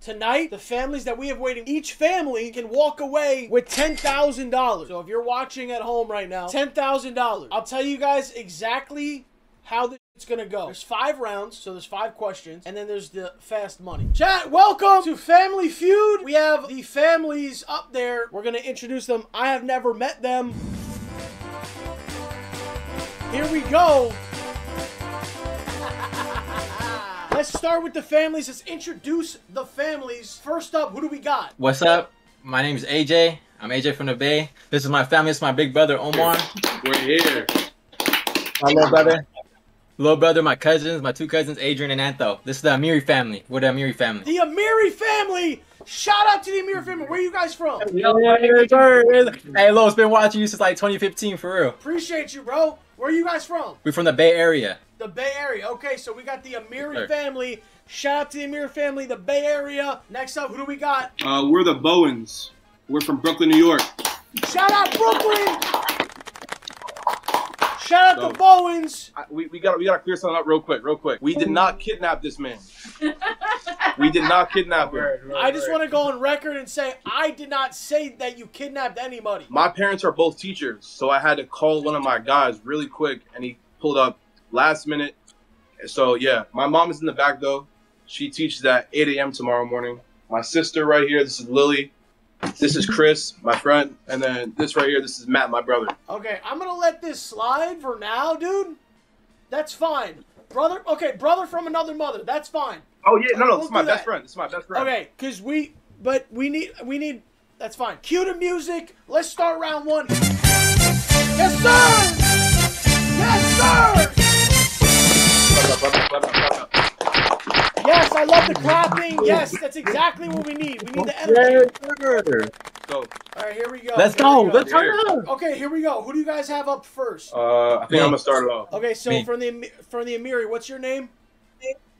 Tonight, the families that we have waiting, each family can walk away with $10,000. So if you're watching at home right now, $10,000. I'll tell you guys exactly how this it's gonna go. There's five rounds, so there's five questions, and then there's the fast money. Chat, welcome to Family Feud. We have the families up there. We're gonna introduce them. I have never met them. Here we go. Let's start with the families. Let's introduce the families. First up, who do we got? What's up? My name is AJ. I'm AJ from the Bay. This is my family. This is my big brother Omar. We're here. My little brother. Little brother, my cousins, my two cousins, Adrian and Antho. This is the Amiri family. We're the Amiri family. The Amiri family. Shout out to the Amiri family. Where are you guys from? Hey, Lo's been watching you since like 2015 for real. Appreciate you, bro. Where are you guys from? We're from the Bay Area. The Bay Area. Okay, so we got the Amiri Sure. family. Shout out to the Amiri family, the Bay Area. Next up, who do we got? Uh, we're the Bowens. We're from Brooklyn, New York. Shout out Brooklyn. Shout out So- the Bowens. I, we, we got we got to clear something up real quick, real quick. We did not kidnap this man. we did not kidnap him. I just want to go on record and say I did not say that you kidnapped anybody. My parents are both teachers, so I had to call one of my guys really quick, and he pulled up last minute. So yeah, my mom is in the back though. She teaches at 8 a.m. tomorrow morning. My sister right here, this is Lily. This is Chris, my friend, and then this right here, this is Matt, my brother. Okay, I'm gonna let this slide for now, dude. That's fine. Brother, okay, brother from another mother. That's fine. Oh yeah, no, no, is my do best friend. This is my best friend. Okay, cause we, but we need, we need. That's fine. Cue the music. Let's start round one. Yes, sir. Yes, sir. Clap up, clap up, clap up, clap. Yes, I love the clapping. Yes, that's exactly what we need. We need the energy. So, All right, here we go. Let's Here go. we Let's Here. go. Okay, here we go. Who do you guys have up first? uh, I think Me. I'm gonna start it off. Okay, so Me. from the from the Amiri, what's your name?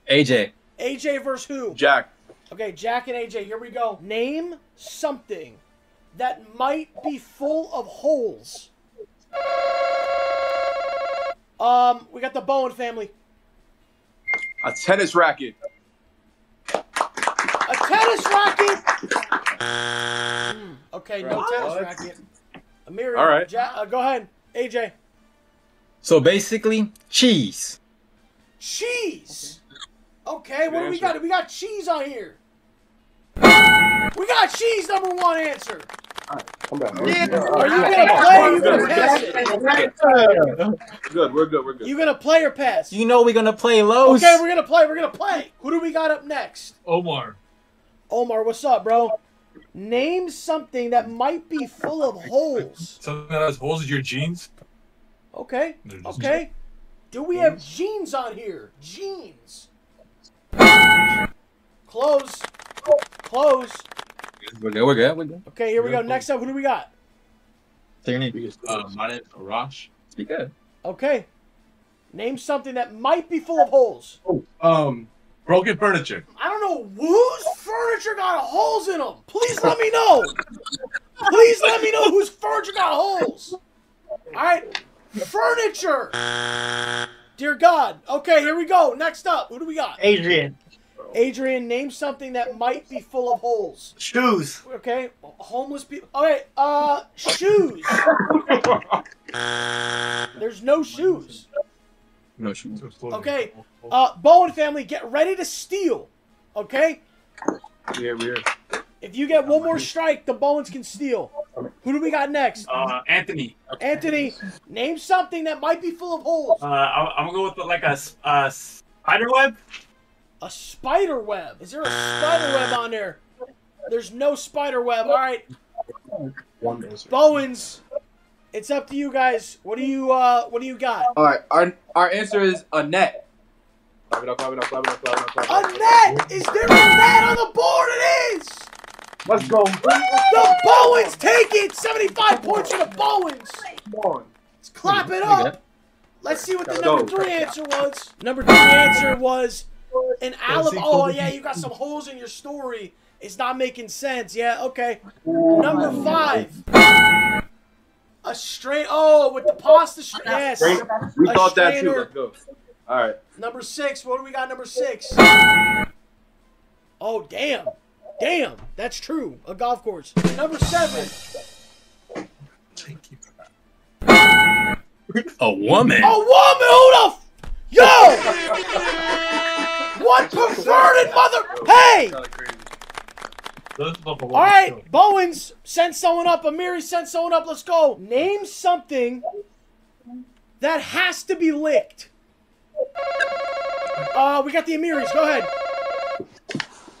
AJ. AJ versus who? Jack. Okay, Jack and AJ, here we go. Name something that might be full of holes. Um, we got the Bowen family. A tennis racket. A tennis racket. Hmm, okay, no tennis What? racket. Amiri, All right. Ja- uh, go ahead. AJ. So basically, cheese. Cheese. Okay, what do we got? We got cheese on here. We got cheese, number one answer. Come back. Are you gonna play or you gonna pass? Good. We're good. We're good. You gonna play or pass? You know we're gonna play Los. Okay, we're gonna play. We're gonna play. Who do we got up next? Omar. Omar, what's up, bro? Name something that might be full of holes. Something that has holes in your jeans. Okay. Okay. Do we have hmm? jeans on here? Jeans. Close. Close. We're good. We're good. We're good. Okay, here we go. Next up, who do we got? Say your name. Uh, my name's Arash. Speak good. Okay. Name something that might be full of holes. Oh, Um, broken furniture. I don't know whose furniture got holes in them. Please let me know. Please let me know whose furniture got holes. All right, furniture. Dear God. Okay, here we go. Next up, who do we got? Adrian, Adrian, name something that might be full of holes. shoes. Okay, homeless people. All right, uh, shoes. There's no shoes. No shoes. Okay. Uh, Bowen family, get ready to steal. Okay. Yeah, We're. If you get one more strike, the Bowens can steal. Who do we got next? Uh, Anthony. Anthony, name something that might be full of holes. Uh, I'm, I'm gonna go with like a, s- a spider web. A spider web. Is there a spider web on there? There's no spider web. All right, One answer. Bowens, it's up to you guys. What do you uh What do you got? All right, our our answer is a net. Clap it up, clap it up, clap it up, clap it up, clap it up. A net. Is there a net on the board? It is. Let's go. The Bowens take it. 75 points for the Bowens. Come on. Let's clap it up. Let's see what the number three answer was. Number three answer was an alibi. Oh yeah, you got some holes in your story. It's not making sense. Yeah, okay. Number five. A strain. Oh, with the pasta. Stra- yes. We A thought that too. Let's go. All right. Number six. What do we got? Number six. Oh damn. Damn, that's true. A golf course. Number seven. Thank you. A woman. A woman. Who the? F- Yo. What perverted mother? Hey. Those are the All right, Bowens, send someone up. Amiri, send someone up. Let's go. Name something that has to be licked. Uh, we got the Amiris. Go ahead.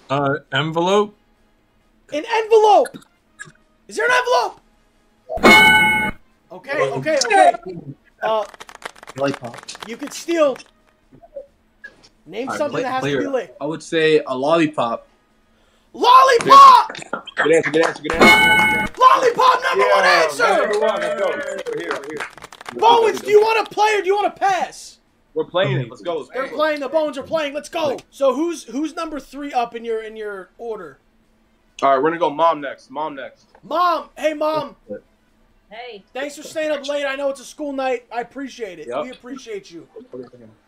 Uh, envelope. An envelope. Is there an envelope? Okay, okay, okay. Uh, you could steal. Name All right, something play- that has play to be your- licked. I would say a lollipop. Lollipop. Good answer. Good answer. Good answer. Lollipop. Number one answer. Number one. Let's go. We're here. We're here. Bowens, do you want to play or do you want to pass? We're playing it. Let's go. Let's They're go. playing. The Bowens are playing. Let's go. So who's who's number three up in your in your order? All right, we're gonna go. Mom next. Mom next. Mom. Hey, mom. Hey. Thanks for staying up late. I know it's a school night. I appreciate it. Yep. We appreciate you.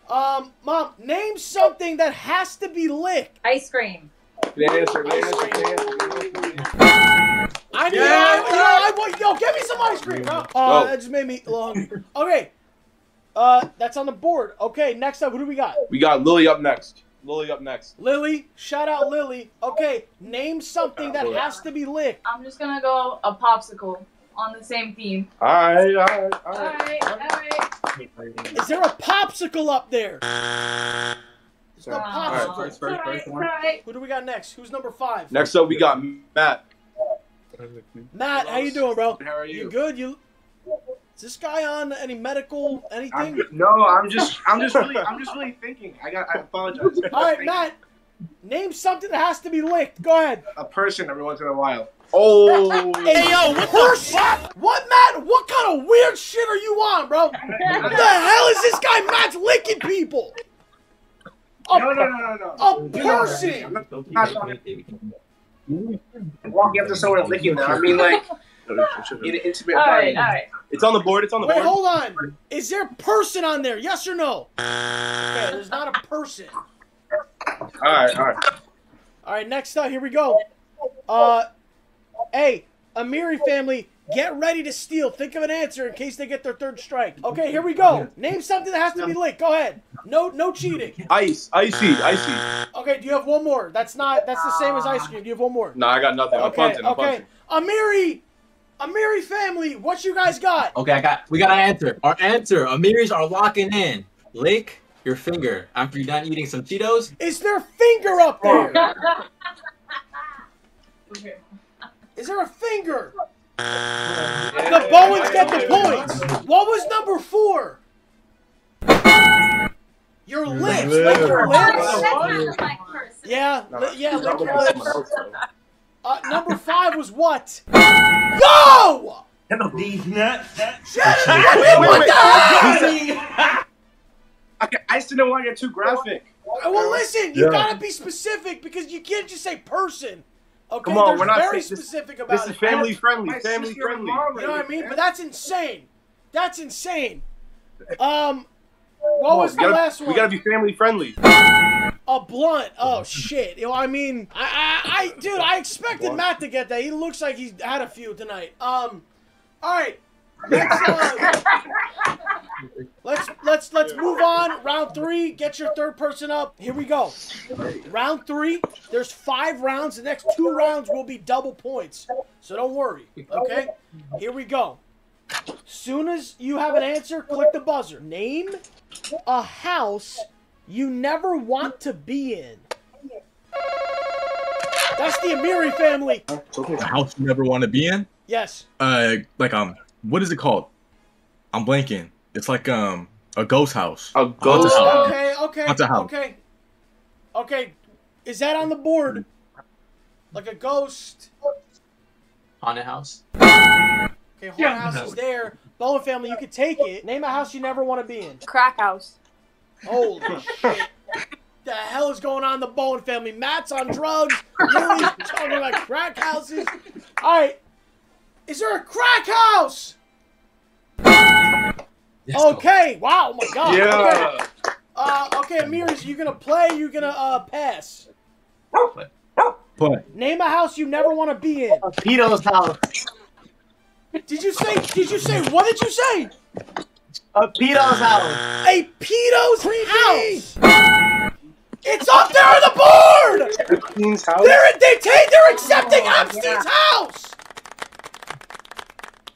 Um, mom, name something that has to be licked. Ice cream. Good answer. Good answer. Good answer. Good answer. I need. Yeah. I, yo, I want. Yo, give me some ice cream. bro. Uh, Go. that just made me a little hungry. Okay. Uh, that's on the board. Okay, next up, who do we got? We got Lily up next. Lily up next. Lily. Shout out Lily. Okay, name something that has to be licked. I'm just gonna go a popsicle on the same theme. All right. All right. All All right. right, all right. Is there a popsicle up there? There's no popsicle. right, first, first, first one. right. Who do we got next? Who's number five? Next up, we got Matt. Matt, how you doing, bro? How are You you? good? You is this guy on any medical I'm anything? No, I'm just, I'm just really, I'm just really thinking. I got, I apologize. All right, Matt. Name something that has to be licked. Go ahead. A person every once in a while. Oh. Hey yo, what person? What, Matt? What kind of weird shit are you on, bro? What the hell is this guy? Matt's licking people. A, No, no, no, no, no. a person. I'm not talking walking up to someone and licking them. I mean, like in an intimate all right, all right. It's on the board. It's on the Wait, board. hold on. Is there a person on there? Yes or no? Okay, there's not a person. All right. All right. All right, next up, here we go. Uh, hey, Amiri family, get ready to steal. Think of an answer in case they get their third strike. Okay, here we go. Name something that has to be licked. Go ahead. No, no cheating. Ice. Icy. Icy. Okay, do you have one more? That's not. That's the same as ice cream. Do you have one more? No, I got nothing. I'm Okay, punting. I'm okay. punting. Amiri, Amiri family, what you guys got? Okay, I got. We got an answer. Our answer. Amiris are locking in. Lick your finger after you're done eating some Cheetos. Is there finger up there? Okay. Is there a finger? The Bowens get the points. What was number four? Your lips. Lick your lips. sounds like person. Yeah, li- yeah, lick your lips. Uh, number five was what? Yo! These nuts. Shut up! I mean, what the hell? Okay, I just didn't want to get too graphic. Well, listen, you Yeah. gotta be specific because you can't just say person. Okay, Come on, we're not very specific This about is it. family friendly. Family friendly. You know what I mean? But that's insane. That's insane. Um, what was we the gotta, last one? We gotta be family friendly. A blunt. Oh shit. You know, I mean, I, I, I, dude, I expected Matt to get that. He looks like he's had a few tonight. Um, all right. Next, uh, let's let's let's move on. Round three. Get your third person up. Here we go. Round three. There's five rounds. The next two rounds will be double points. So don't worry. Okay. Here we go. Soon as you have an answer, click the buzzer. Name a house you never want to be in. That's the Amiri family. The house you never want to be in. Yes. Uh, like um, what is it called? I'm blanking. It's like um, a ghost house. A ghost house. house. Okay, okay, Haunted house. okay. Okay. Is that on the board? Like a ghost? Haunted house. Okay, Horror House is there. Bowen family, you could take it. Name a house you never want to be in. Crack house. Holy shit. The hell is going on in the Bowen family? Matt's on drugs. Lily's talking about crack houses. All right. Is there a crack house? Okay. Wow. Oh my God. Okay. Yeah. Uh, okay, Amir, is you gonna play? You gonna uh pass? Play What? Name a house you never want to be in. A Pito's house. Did you say? Did you say? What did you say? A Pito's house. A pedo's house. It's up there on the board. Queen's house. They're they, they're accepting Epstein's house.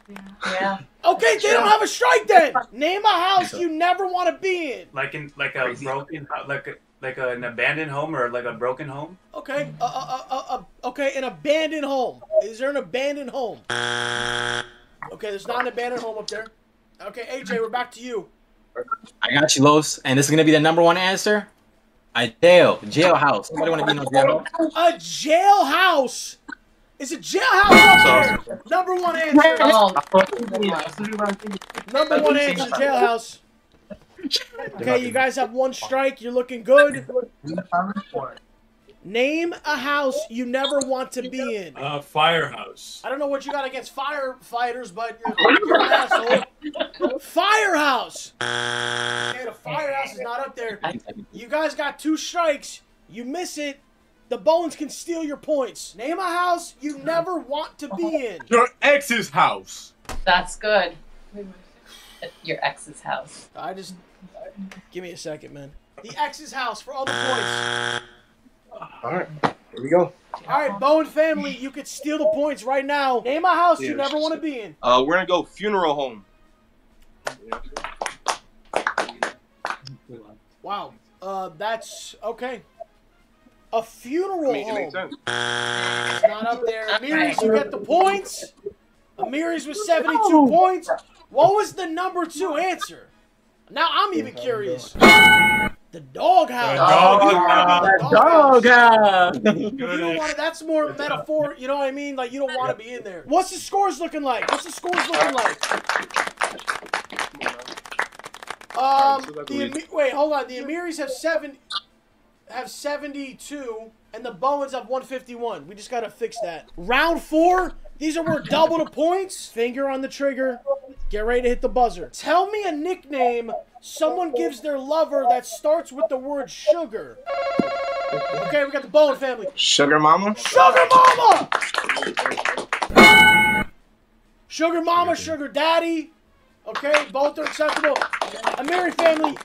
Yeah. Okay, they don't have a strike then. Name a house you never want to be in. Like in like a broken like a, like an abandoned home or like a broken home. Okay, uh, uh, uh, uh, uh, okay, an abandoned home. Is there an abandoned home? Okay, there's not an abandoned home up there. Okay, AJ, we're back to you. I got you, Los. And this is gonna be the number one answer. A jail, jailhouse. Somebody want to be in a jailhouse? A jailhouse. Is a jailhouse up there? Number one answer. Oh, Number one answer, jailhouse. Okay, you guys have one strike. You're looking good. Name a house you never want to be in. Uh, firehouse. I don't know what you got against firefighters, but you're, you're an asshole. Firehouse. Okay, the firehouse is not up there. You guys got two strikes. You miss it. The Bowens can steal your points. Name a house you never want to be in. Your ex's house. that's good. Your ex's house. I just give me a second, man. The ex's house for all the points. All right. Here we go. All right, Bowen family, you could steal the points right now. Name a house you never want to be in. Uh, we're gonna go funeral home. Wow. Uh, that's okay. A funeral I mean, it makes sense. Not up there. Amiris, you get the points. Amiris with 72 points. What was the number two answer? Now I'm even curious. The doghouse. The Dog Dog. You don't want to, that's more metaphor. You know what I mean? Like you don't want to be in there. What's the scores looking like? What's the scores looking like? Um, the Ami- wait, hold on. The Amiris have seven, have seventy-two, and the Bowens have one fifty-one. We just gotta fix that. Round four. These are worth double the points. Finger on the trigger. Get ready to hit the buzzer. Tell me a nickname someone gives their lover that starts with the word sugar. Okay, we got the Bowen family. Sugar mama. Sugar Mama! Sugar Mama, Sugar Daddy. Okay, both are acceptable. Amiri family,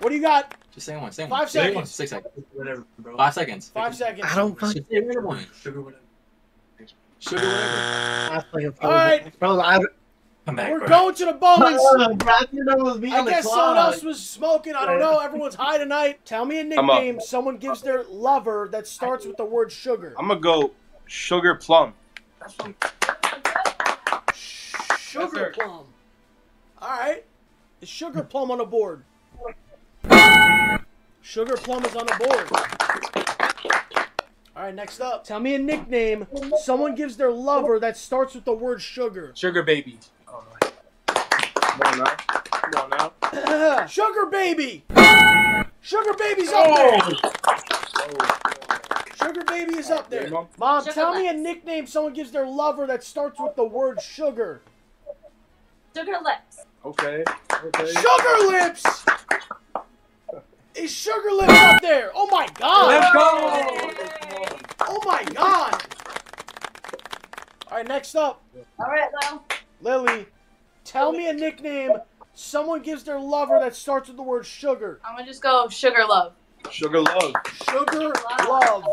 what do you got? Just say one. Say one. Five Say seconds. one. Six seconds. Whatever, bro. Five seconds. Five seconds. I don't Just say one. Sugar whatever. Sugar whatever. All right, Bro, I, Come back, we're bro. going to the Bowens. Brad, you know, I guess someone else was smoking. I don't know. Everyone's high tonight. Tell me a I'm up. nickname someone gives their lover that starts with the word sugar. I'm gonna go sugar plum. Sugar plum. All right. Is sugar plum on the board? Sugar plum is on the board. All right, next up. Tell me a nickname someone gives their lover that starts with the word sugar. Sugar baby. Come on now. Come on now. sugar baby. Sugar baby's up there. Oh. Sugar baby is up there. Mom. Mom, Sugar tell me a nickname someone gives their lover that starts with the word sugar. Sugar lips. Okay. Okay. Sugar lips. Is sugar lips up there? Oh my god. Let's go. Oh my god! All right, next up, All right, Lil. Lily. Tell me a nickname someone gives their lover that starts with the word sugar. I'm gonna just go sugar love. Sugar love. Sugar love.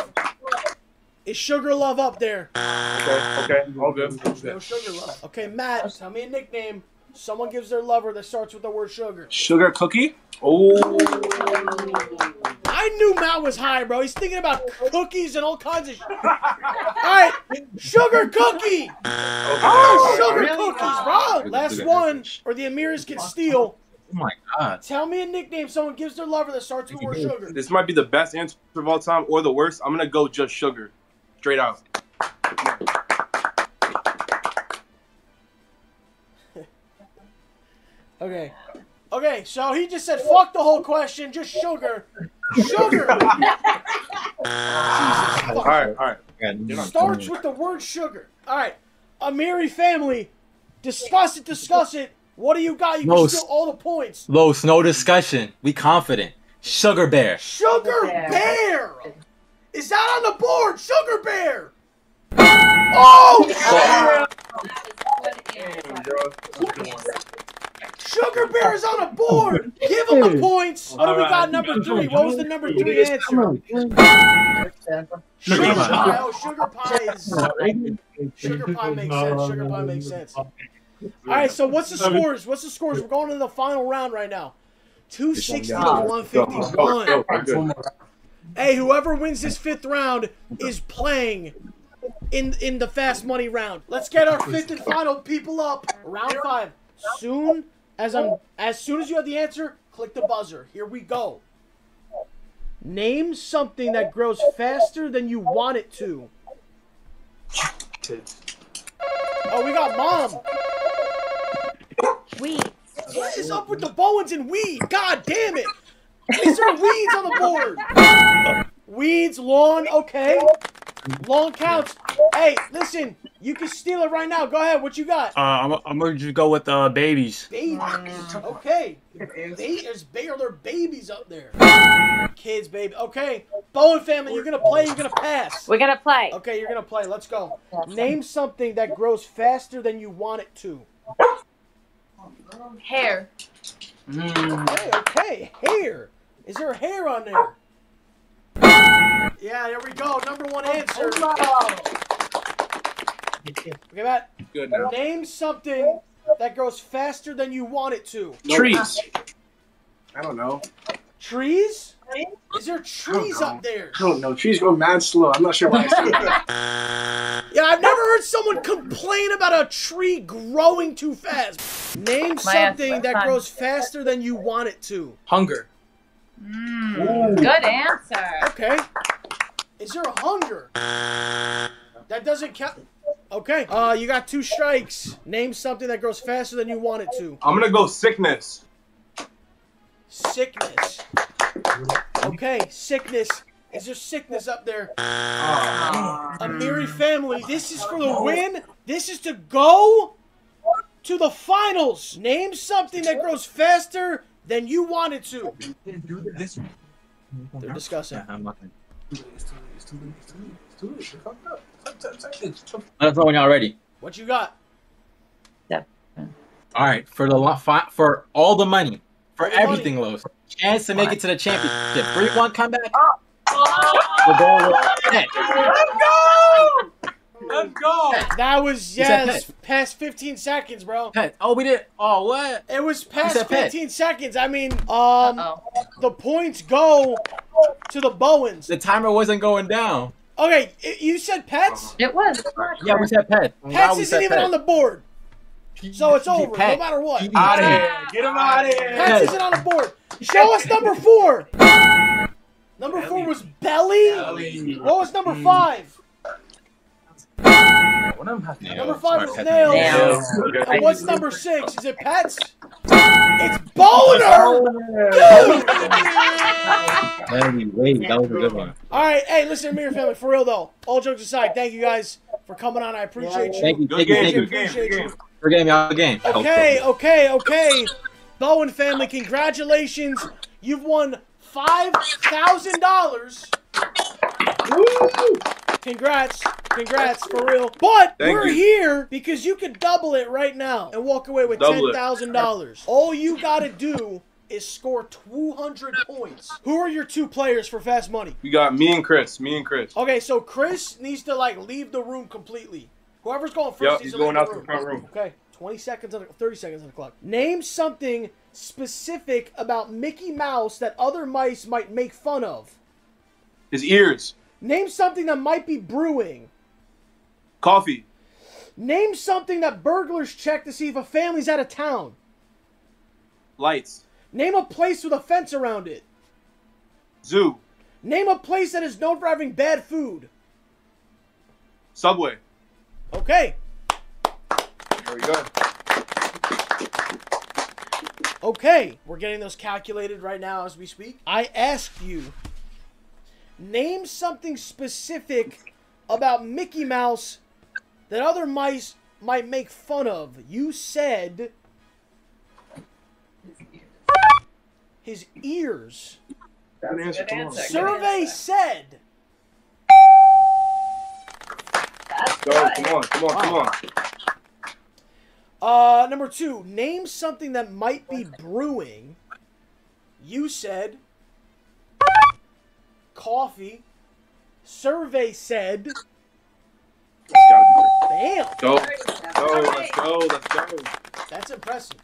Is sugar love up there? Okay. Okay. All good. No sugar love. Okay, Matt. Tell me a nickname someone gives their lover that starts with the word sugar. Sugar cookie. Oh. I knew Matt was high, bro. He's thinking about cookies and all kinds of shit. All right, sugar cookie. Oh, sugar cookies, bro. Last one, or the Amiris can steal. Oh my god. Tell me a nickname someone gives their lover that starts with the word sugar. This might be the best answer of all time or the worst. I'm gonna go just sugar. Straight out. Okay. Okay, so he just said fuck the whole question, just sugar. Sugar. Jesus All fuck. right. All right. Starts with the word sugar. All right. Amiri family, discuss it, discuss it. What do you got? You can steal all the points. Los, no discussion. We confident. Sugar bear. Sugar Bear. bear. Is that on the board? Sugar Bear! Oh! oh Sugar Bear is on a board! Give him the points! What do we got number three? What was the number three answer? Sugar pie. Oh, sugar pie is. Sugar pie makes sense. Sugar pie makes sense. All right, so what's the scores? What's the scores? We're going to the final round right now. 260 to 151. Hey, whoever wins this fifth round is playing in in the fast money round. Let's get our fifth and final people up. Round five. Soon as I'm as soon as you have the answer, click the buzzer. Here we go. Name something that grows faster than you want it to. Oh, we got mom. Weeds. What is up with the Bowens and weed? God damn it! Is there weeds on the board? Weeds, lawn, okay. Lawn counts. Hey, listen, you can steal it right now. Go ahead. What you got? Uh, I'm, I'm gonna just go with uh, babies. Babies. Okay. Ba- there's ba- are there babies up there? Kids, baby. Okay. Bowen family, you're gonna play. You're gonna pass. We're gonna play. Okay, you're gonna play. Let's go. Name something that grows faster than you want it to. Hair. Okay, okay. Hair. Is there hair on there? Yeah, there we go. Number one answer. Okay, Matt. Good now. Name something that grows faster than you want it to. Trees. I don't know. Trees? Is there trees up there? I don't know. Trees go mad slow. I'm not sure why I said that. Yeah, I've never heard someone complain about a tree growing too fast. Name My something that Fine. grows faster than you want it to. Hunger. Mm, good answer. Okay. Is there a hunger? That doesn't count. Okay. Uh, you got two strikes. Name something that grows faster than you want it to. I'm gonna go sickness. Sickness. Okay, sickness. Is there sickness up there? Amiri family, this is for the win. This is to go to the finals. Name something that grows faster than you want it to. They're discussing. I'm not. Let us know when y'all ready. What you got? All right, for the fi- for all the money, for All the everything, money. Los. Chance to make it to the championship. Three one comeback. Ah. We're going with Pet. Let's go. That was yes, past 15 seconds, bro. Pet. Oh, we did. Oh, what? It was past said pet. 15 seconds. I mean, um, Uh-oh. the points go to the Bowens. The timer wasn't going down. Okay, you said pets. It was. Yeah, we said Pet. Pets isn't even on the board, so it's over. No matter what. Out of here. Get him out of here. Pets isn't on the board. Show us number four. Number four was belly. belly. What was number five? Number five was nails. Nails. And what's number six? Is it pets? It's boner. Dude. Wait, that was a good one. All right, hey, listen, Amir family, for real though. All jokes aside, thank you guys for coming on. I appreciate you. Thank you, thank you, thank you. game. Appreciate you. game. For game, y'all game. Okay, okay, okay. Bowen family, congratulations. You've won five thousand dollars. Congrats, congrats for real. But Thank we're you. here because you can double it right now and walk away with ten Double it. thousand dollars. All you gotta do is score two hundred points. Who are your two players for fast money? We got me and Chris. Me and Chris. Okay, so Chris needs to like leave the room completely. Whoever's going first Yep, he's to going out the the front room. Okay, 20 seconds, on the, 30 seconds on the clock. Name something specific about Mickey Mouse that other mice might make fun of. His ears. Name something that might be brewing. Coffee. Name something that burglars check to see if a family's out of town. Lights. Name a place with a fence around it. Zoo. Name a place that is known for having bad food. Subway. Okay, There we go. Okay, we're getting those calculated right now as we speak. I asked you, name something specific about Mickey Mouse that other mice might make fun of. You said his ears. Good answer. Come on. Survey said go. Come on, come on, come on. Uh, number two, name something that might be brewing. You said coffee. Survey said It's damn. Go, go, let's go, let's go. That's impressive.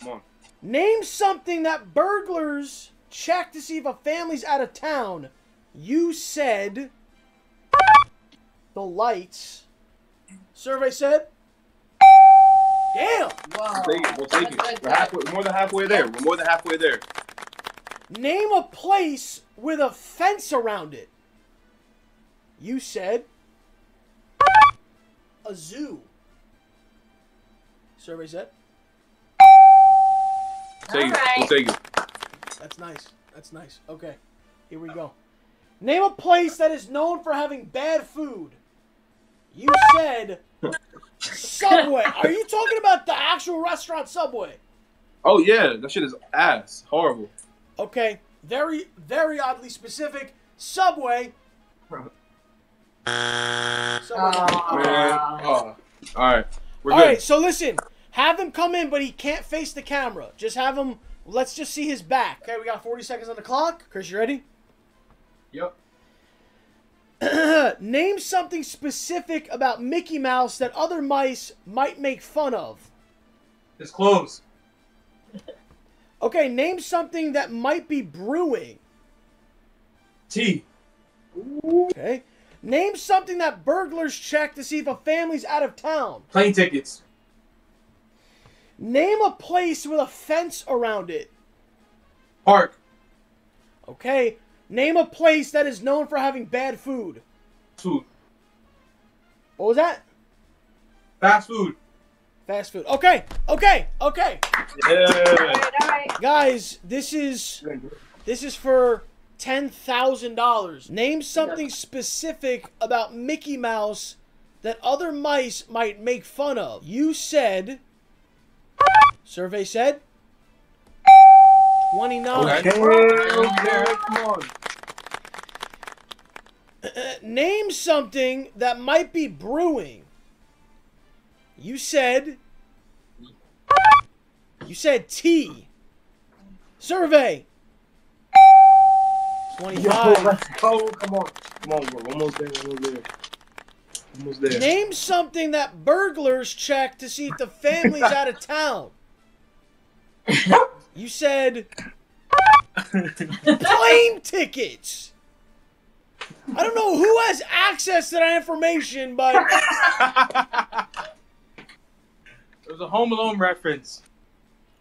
Come on. Name something that burglars check to see if a family's out of town. You said the lights. Survey said damn. Whoa. Take it, we'll take it. We're good. halfway, we're more than halfway there. We're more than halfway there. Name a place with a fence around it. You said a zoo. Survey said Take it, Alright. we'll take it. that's nice. That's nice. Okay, here we go. Name a place that is known for having bad food. You said Subway. Are you talking about the actual restaurant Subway? Oh yeah, that shit is ass. Horrible. Okay, very, very oddly specific. Subway. Subway. Ah. Man. Oh. Alright. We're All good. right, so listen. Have him come in, but he can't face the camera. Just have him. Let's just see his back. Okay, we got 40 seconds on the clock. Chris, you ready? Yep. Name something specific about Mickey Mouse that other mice might make fun of. His clothes. Okay, name something that might be brewing. Tea. Okay. Name something that burglars check to see if a family's out of town. Plane tickets. Name a place with a fence around it. Park. Okay. Name a place that is known for having bad food. Food. What was that? Fast food. Fast food. Okay. Okay. Okay. Yeah. Alright, alright. Guys, this is this is for ten thousand dollars. Name something specific about Mickey Mouse that other mice might make fun of. You said. Survey said. Twenty-nine. Okay. Come on. Uh, name something that might be brewing. You said. You said tea. Survey. Yo, 25. let's go. Come on. Come on, we're almost there. Almost there. Almost there. Name something that burglars check to see if the family's out of town. You said plane tickets. I don't know who has access to that information, but It was a Home Alone reference.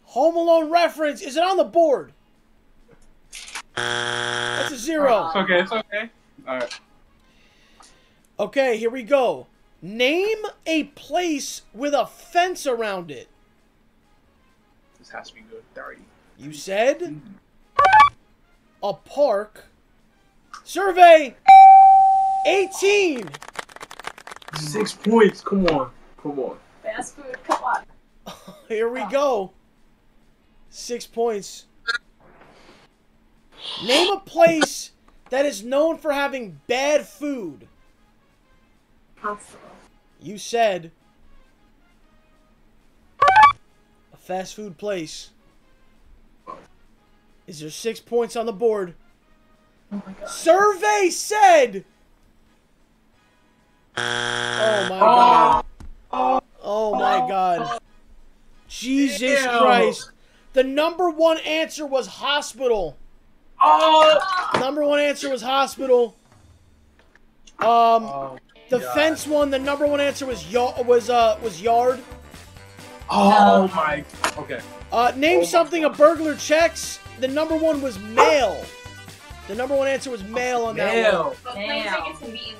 Home Alone reference is it on the board? That's a zero. It's okay. It's okay. Alright. Okay, here we go. Name a place with a fence around it. This has to be good. 30. You said mm-hmm. a park. Survey 18. Six points. Come on. Come on. Fast food, come on. Here we go. Six points. Name a place that is known for having bad food. Hospital. You said a fast food place. Is there six points on the board? Oh my god. Survey said. Oh my god. Oh my god. Jesus Damn. Christ. The number one answer was hospital. Oh. Number one answer was hospital. Um, the fence one. The number one answer was y- was uh was yard. Oh my. Okay. Uh, name something a burglar checks. The number one was mail. The number one answer was mail on that one. Mail. But plane Damn. tickets in the mail.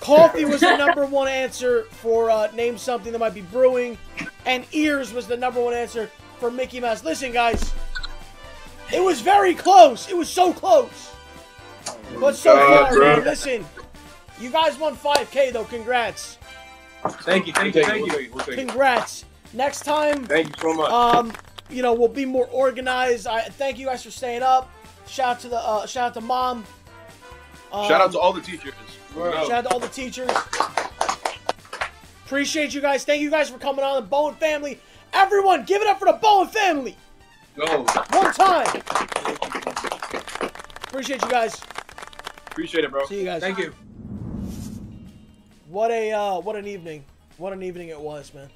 Coffee was the number one answer for uh, name something that might be brewing, and ears was the number one answer for Mickey Mouse. Listen, guys, it was very close. It was so close, but so God, far, bro. Listen, you guys won 5K though. Congrats, Thank you. Thank you. Thank you. We'll congrats. Next time, Thank you so much. um, you know, we'll be more organized. I thank you guys for staying up. Shout out to the uh, shout out to mom. Um, Shout out to all the teachers. Shout out to all the teachers. Appreciate you guys. Thank you guys for coming on the Bowen family. Everyone, give it up for the Bowen family. Go. One time. Appreciate you guys. Appreciate it, bro. See you guys. Thank you. What a uh, what an evening. What an evening it was, man.